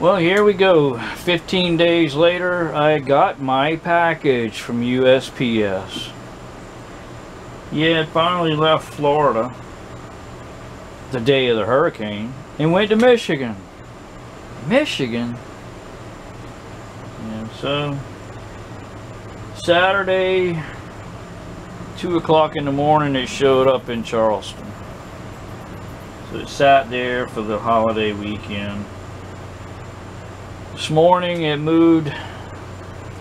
Well, here we go. 15 days later, I got my package from USPS. Yeah, it finally left Florida the day of the hurricane and went to Michigan. Michigan? Yeah, so Saturday, 2 o'clock in the morning, it showed up in Charleston. So it sat there for the holiday weekend. This morning it moved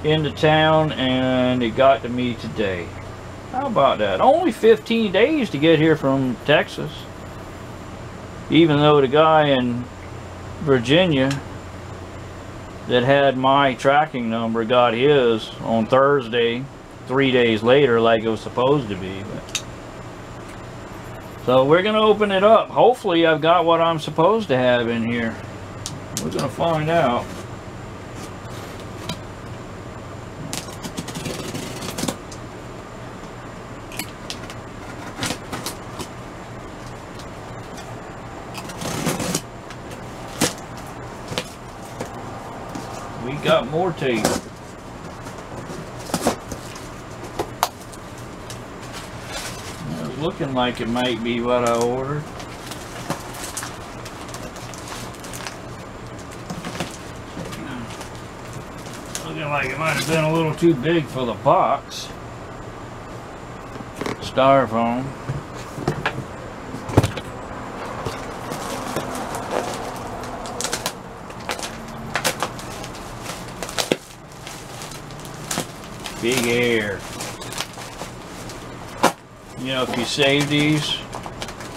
into town and it got to me today. How about that? Only 15 days to get here from Texas. Even though the guy in Virginia that had my tracking number got his on Thursday, three days later like it was supposed to be. But. So we're going to open it up. Hopefully I've got what I'm supposed to have in here. We're going to find out. We got more tape. Looking like it might be what I ordered. Looking like it might have been a little too big for the box. Styrofoam. Big air. You know, if you save these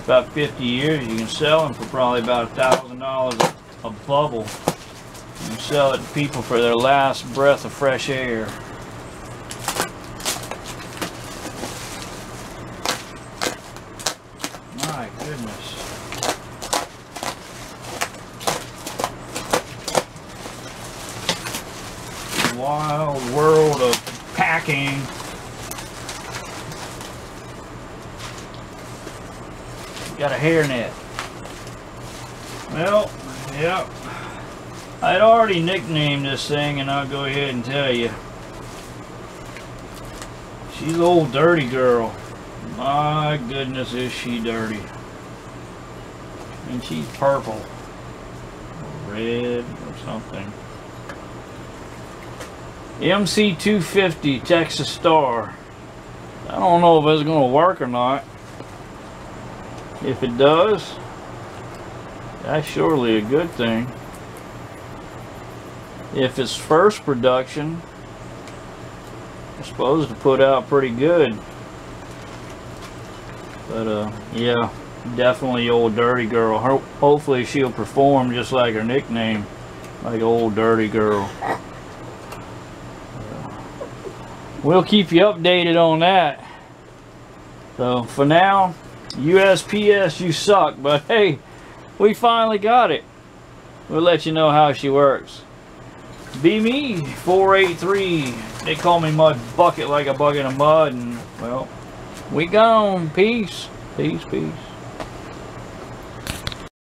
about 50 years, you can sell them for probably about a thousand dollars a bubble. You sell it to people for their last breath of fresh air. My goodness. Wild world of packing. Got a hairnet. Well, yep. I'd already nicknamed this thing, and I'll go ahead and tell you. She's old dirty girl. My goodness, is she dirty. And she's purple. Or red or something. MC250 Texas Star. I don't know if it's going to work or not. If it does, that's surely a good thing. If it's first production, it's supposed to put out pretty good. But uh, yeah, definitely old dirty girl. Ho hopefully she'll perform just like her nickname, like old dirty girl. We'll keep you updated on that. So for now, USPS, you suck, but hey, we finally got it. We'll let you know how she works. Be me, 483. They call me Mud Bucket like a bucket of mud, and well, we gone. Peace. Peace, peace.